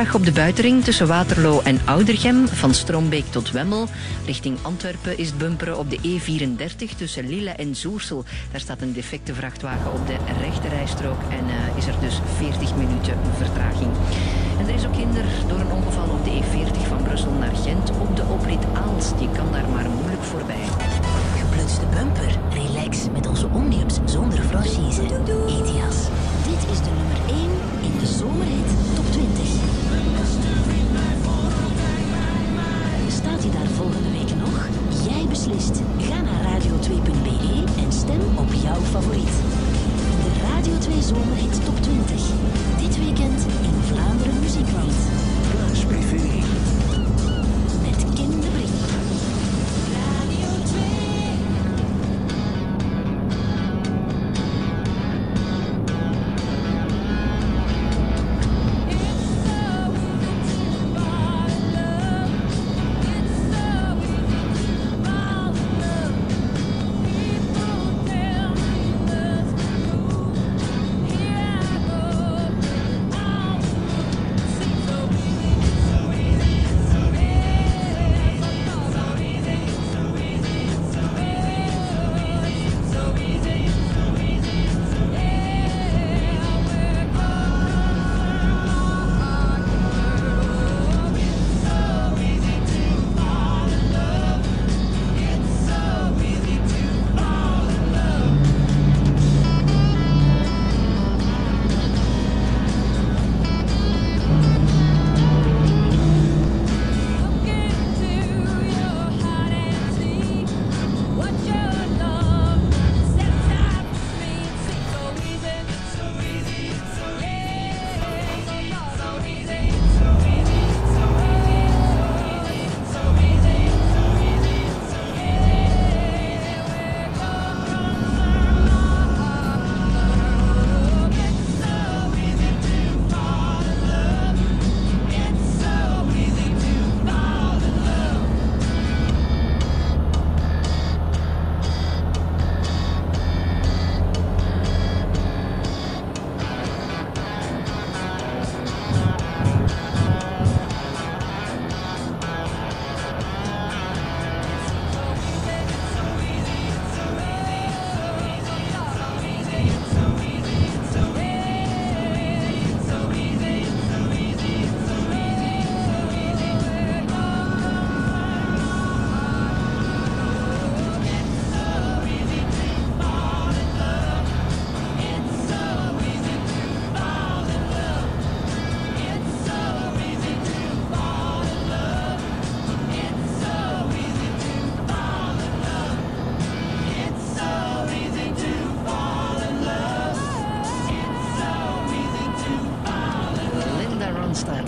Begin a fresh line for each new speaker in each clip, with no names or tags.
Op de buitenring tussen Waterloo en Oudergem, van Strombeek tot Wemmel. Richting Antwerpen is het bumperen op de E34 tussen Lille en Zoersel. Daar staat een defecte vrachtwagen op de rechterrijstrook en uh, is er dus 40 minuten vertraging. En er is ook hinder door een ongeval op de E40 van Brussel naar Gent op de oprit Aalst. Je kan daar maar moeilijk voorbij.
Geplutste bumper. Relax met onze Omniums zonder franchise. Etias. Dit is de nummer 1 in de zomerhit beslist. Ga naar radio2.be en stem op jouw favoriet. De Radio 2 Zomerhit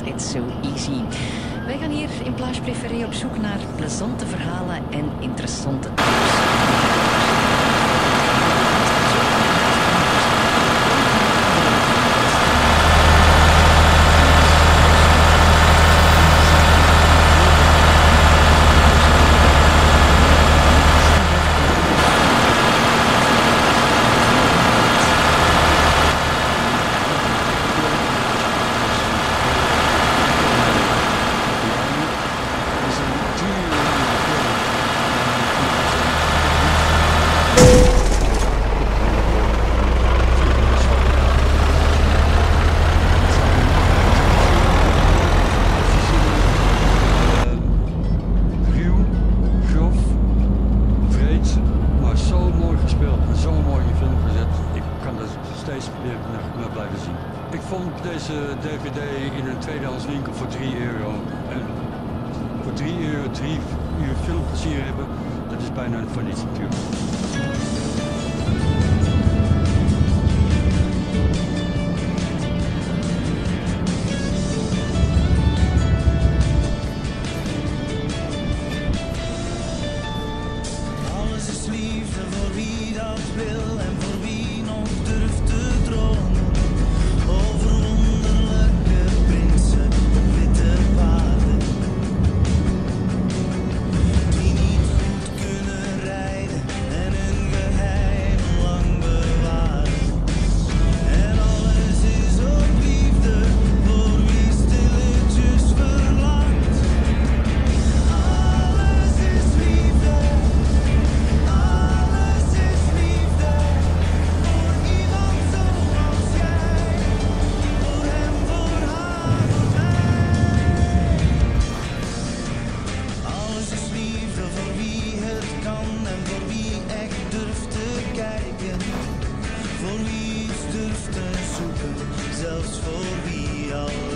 It's
So Easy. Wij gaan hier in
Plage
Préféré op zoek naar plezante verhalen en interessante tips.
hebben. Dat is bijna
een verlies natuurlijk. for we all